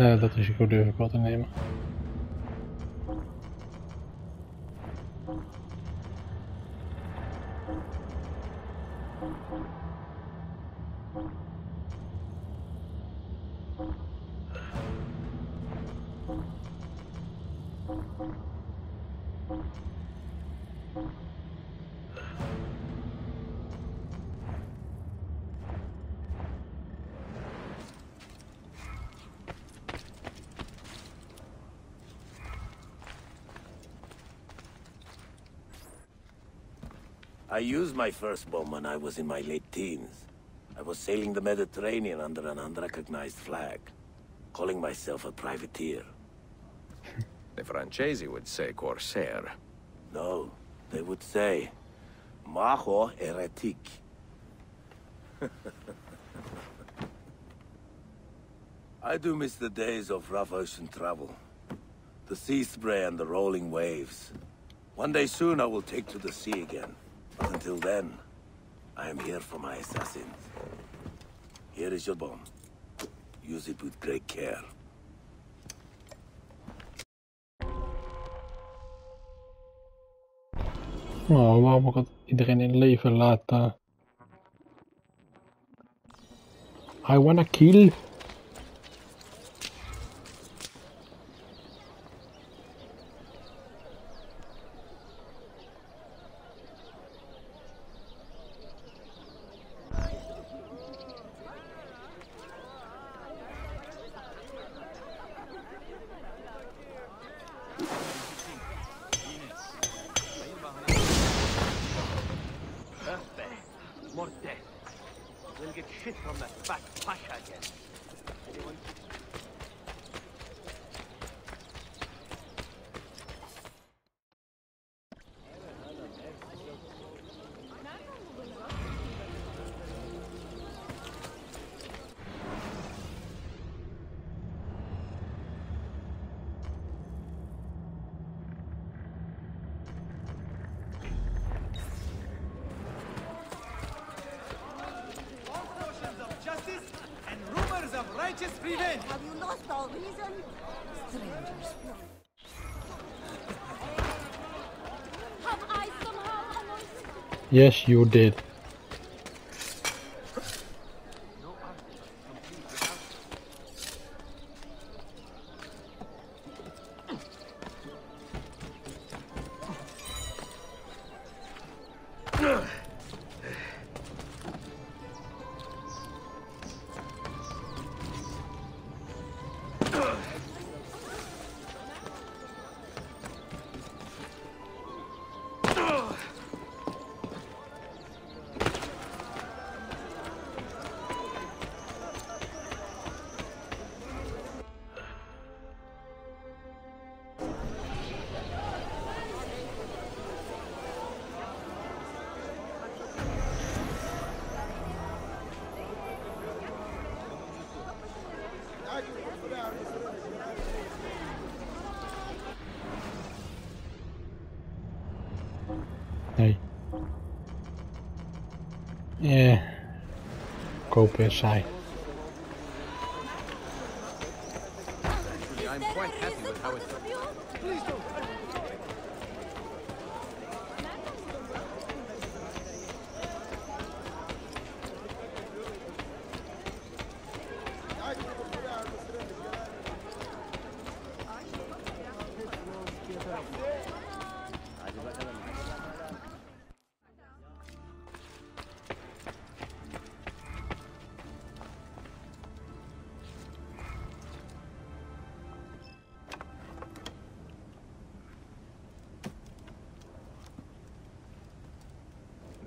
Eh, dat goed durf ik wel te nemen. I used my first bomb when I was in my late teens. I was sailing the Mediterranean under an unrecognized flag, calling myself a privateer. The Francesi would say corsair. No, they would say, Majo heretic. I do miss the days of rough ocean travel. The sea spray and the rolling waves. One day soon I will take to the sea again. But until then, I am here for my assassins. Here is your bomb. Use it with great care. Oh, waarom ik iedereen in leven laten? I wanna kill. Morte. We'll get shit from that fat Pasha again. Anyone? All portions of justice and rumors of righteous revenge. Have you lost all reason? Strangers. Have I somehow Yes, you did. Is saai.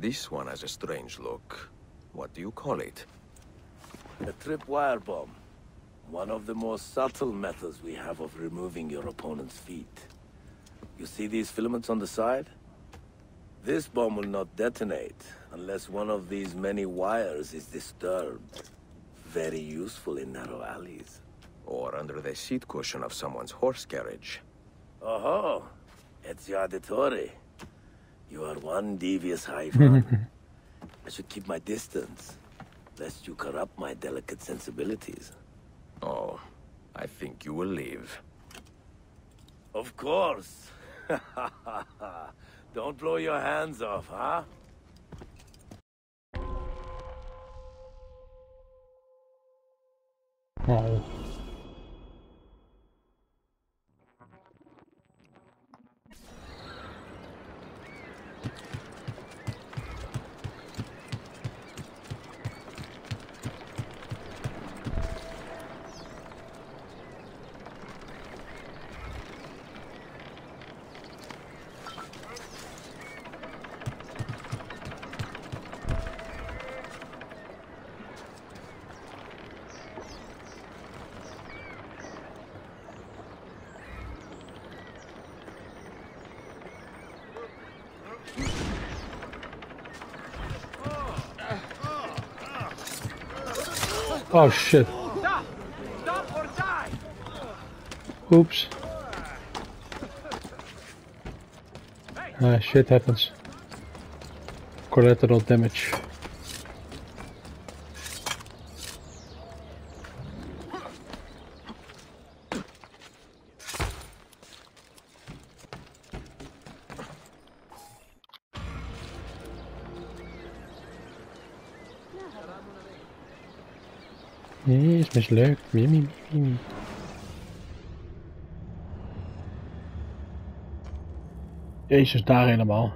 This one has a strange look. What do you call it? A tripwire bomb. One of the most subtle methods we have of removing your opponent's feet. You see these filaments on the side? This bomb will not detonate unless one of these many wires is disturbed. Very useful in narrow alleys. Or under the seat cushion of someone's horse carriage. Oh, ho! Ezio Auditore. You are one devious hive. I should keep my distance, lest you corrupt my delicate sensibilities. Oh, I think you will leave. Of course. Don't blow your hands off, huh? Oh. Oh shit. Stop! Stop! Oops. Ah, shit happens. Collateral damage. het mislukt. Mimi, mimi. Jezus, daar helemaal.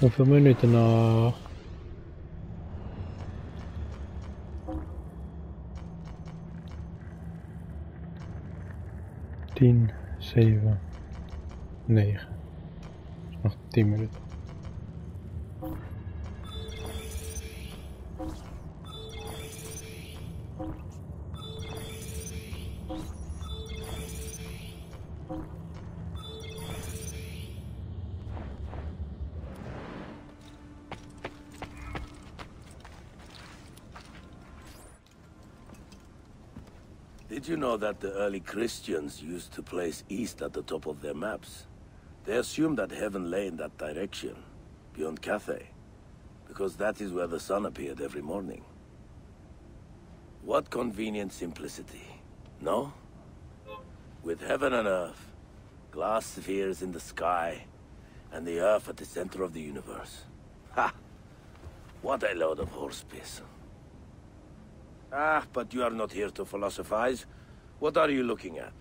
Hoeveel minuten nog? Tien, zeven, negen. Nog tien minuten. That the early Christians used to place east at the top of their maps? They assumed that heaven lay in that direction, beyond Cathay, because that is where the sun appeared every morning. What convenient simplicity, no? With heaven and earth, Glass spheres in the sky, and the Earth at the center of the universe. Ha! What a load of horse piss. Ah, but you are not here to philosophize. What are you looking at?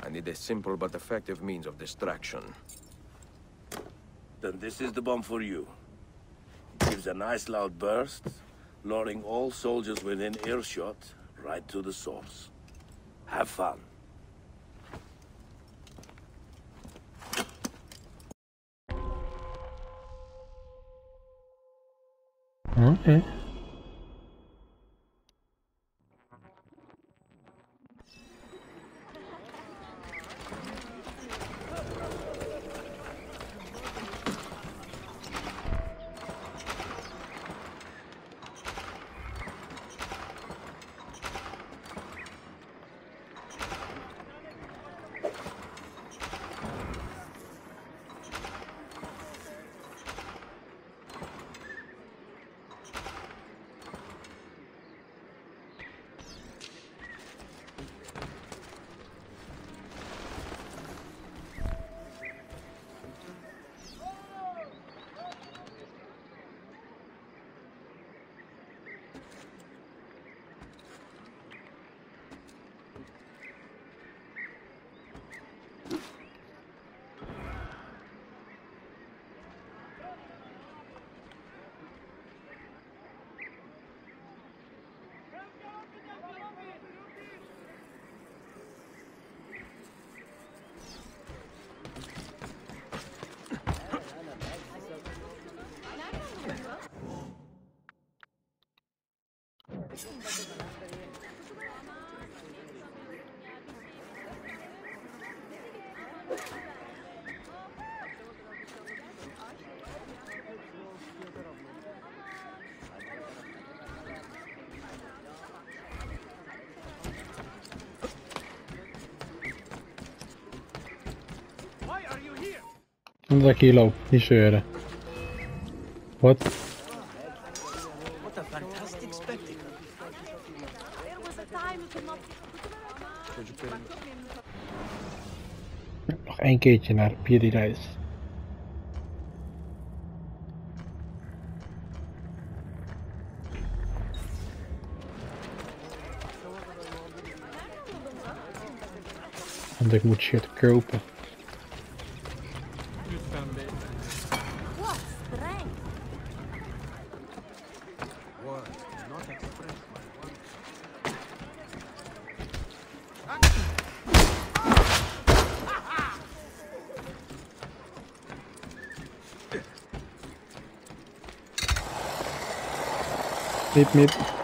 I need a simple but effective means of distraction. Then this is the bomb for you. It gives a nice loud burst, luring all soldiers within earshot right to the source. Have fun. Okay. Another kilo, he's sure. What? Één keertje naar Pirireis. Want ik moet shit kopen. Mip, mip.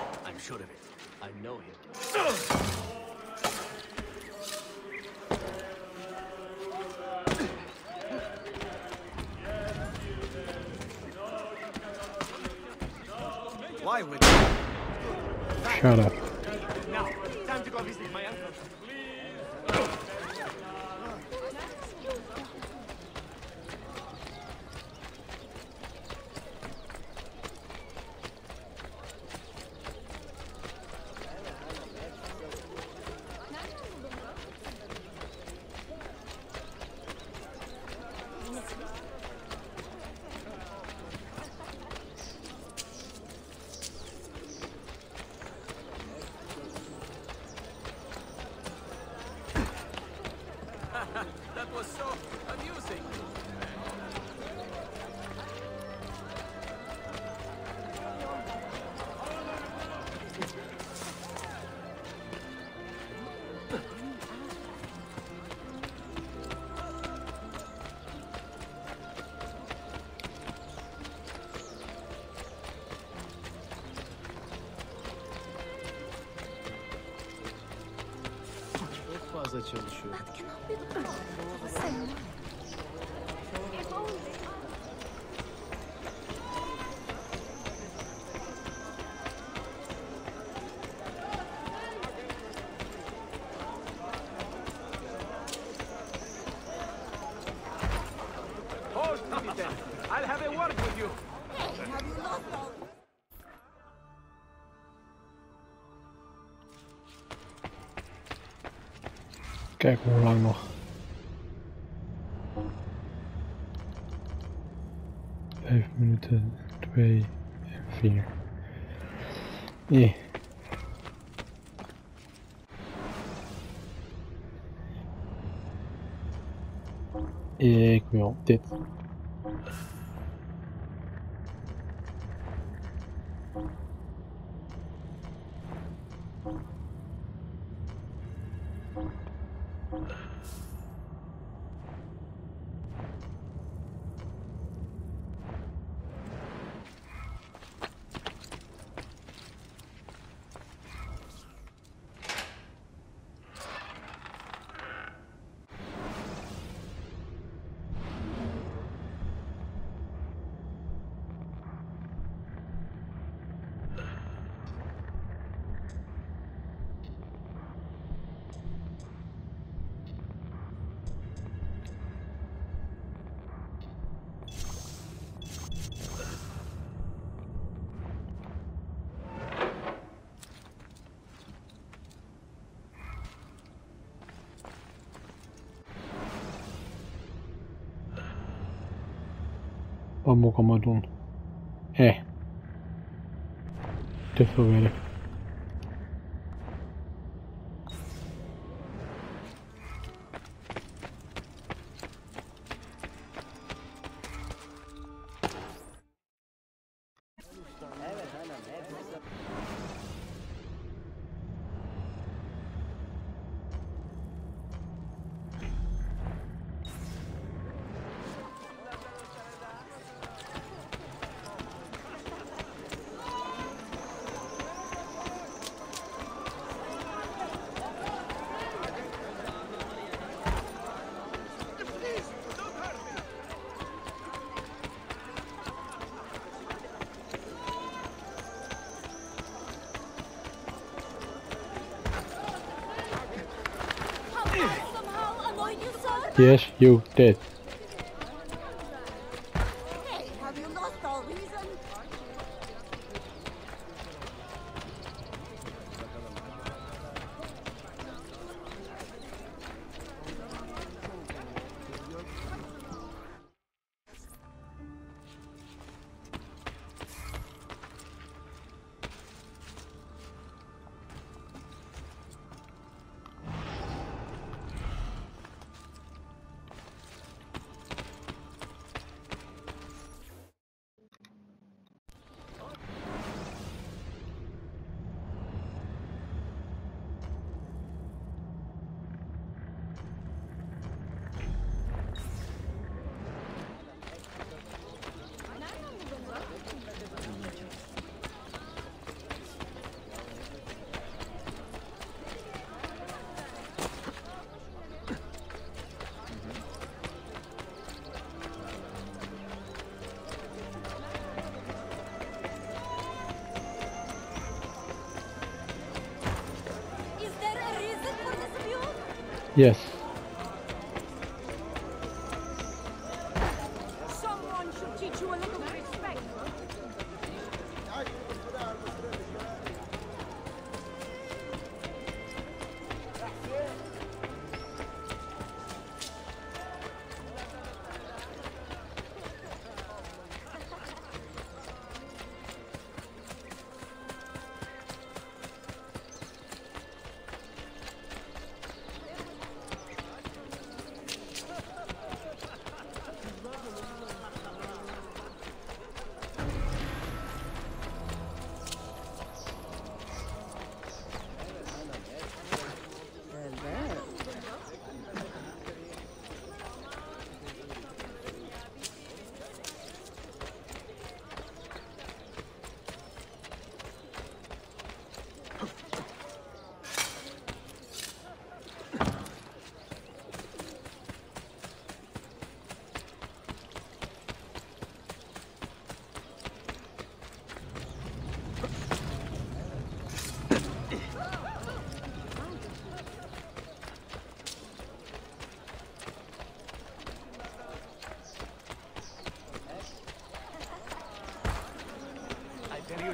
Çok kijken hoe lang nog. Vijf minuten, twee en vier. Nee. Ik wil dit. Wat moet ik allemaal doen? Hé. Te veel werk. Yes, you did. Yes.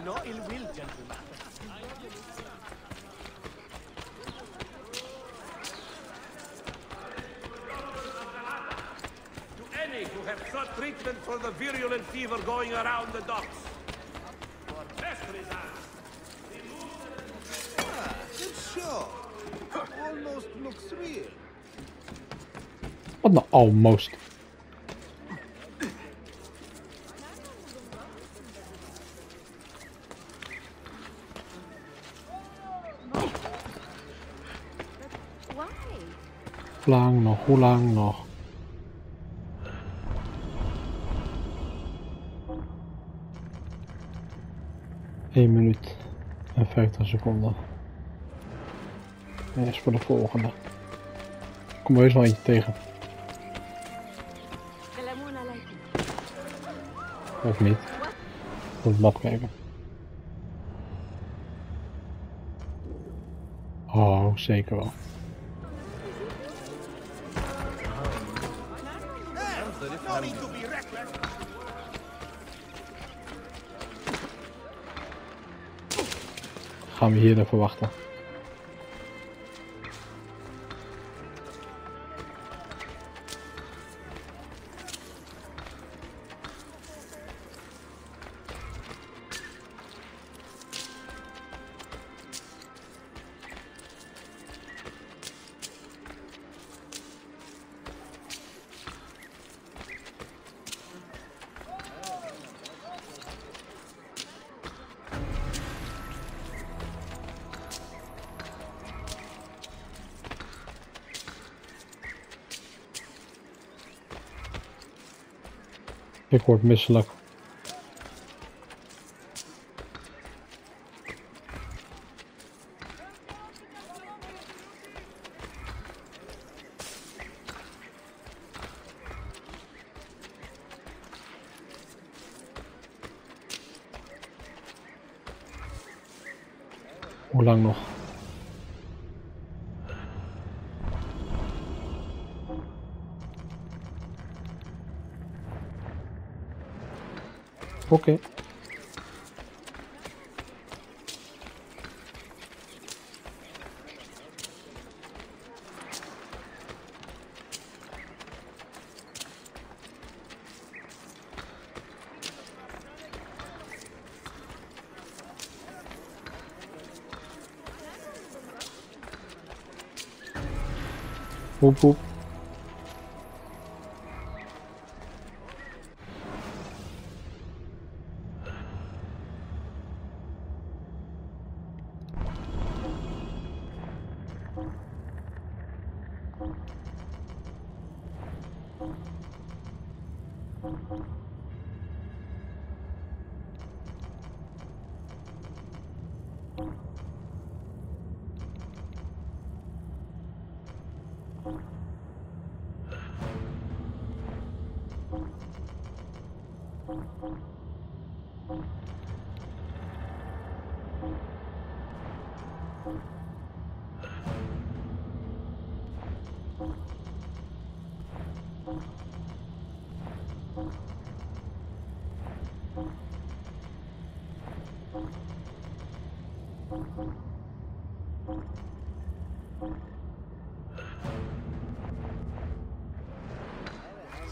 no ill will, gentlemen. To any who have sought treatment for the virulent fever going around the docks. For best results, Ah, sure. Almost looks real. Well, not almost. Lang nog? Hoe lang nog? Eén minuut en 50 seconden. En is voor de volgende. Kom er eens nog eentje tegen. Of niet? Op het kijken. Oh, zeker wel. Need to be reckless. Gaan we hier even wachten. Ik word misselijk. Ok.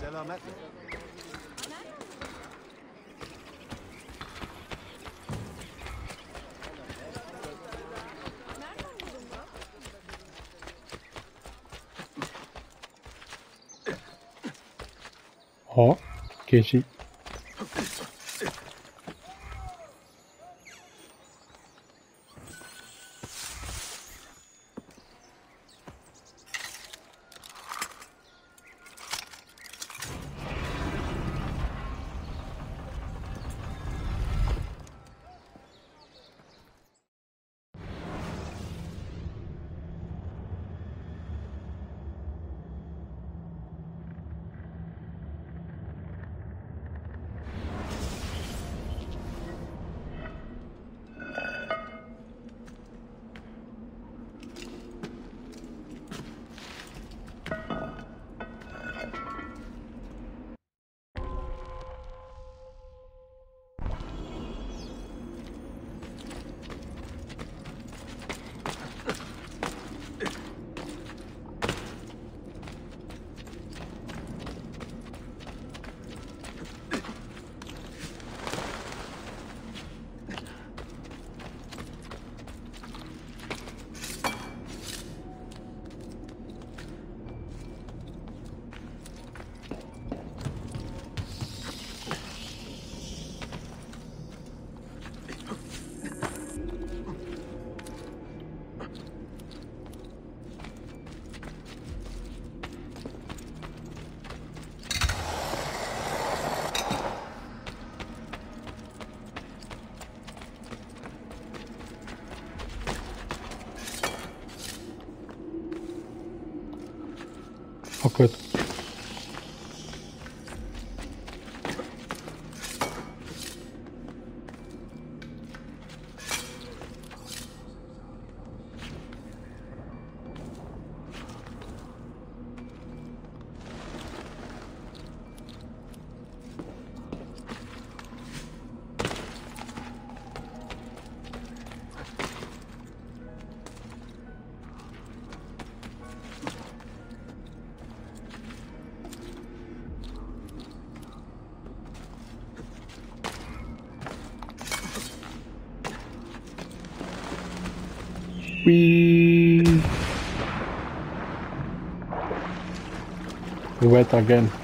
Selametle. Ha, geçin. Okay. Wet again.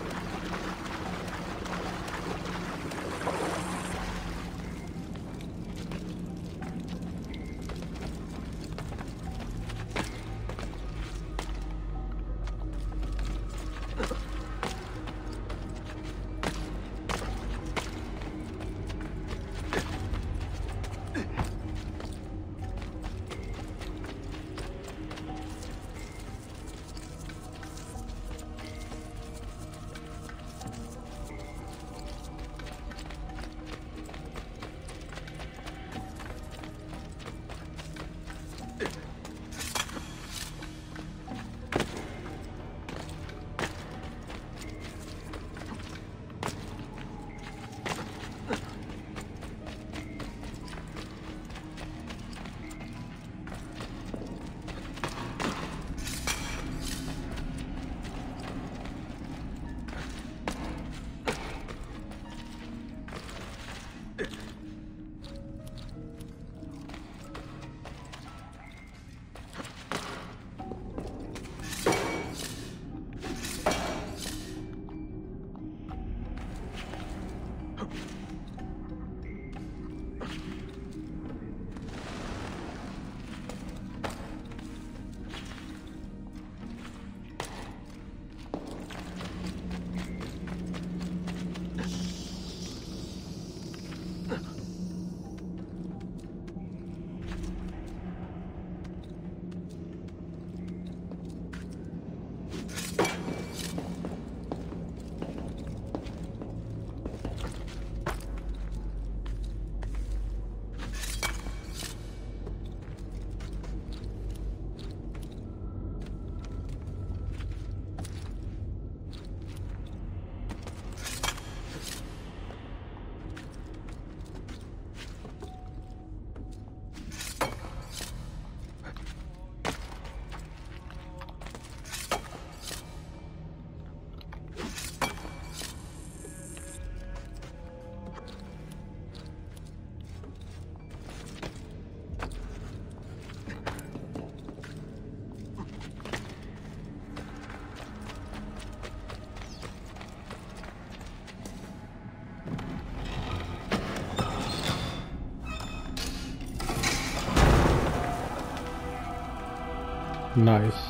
Nice.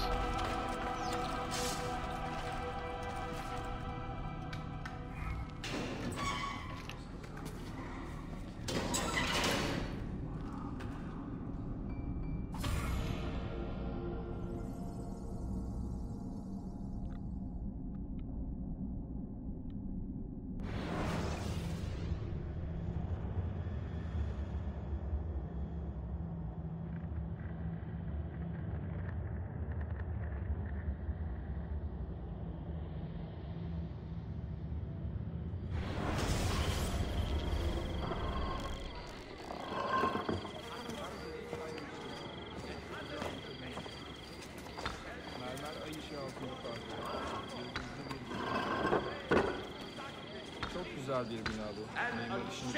Bir bina bu. Mimar işini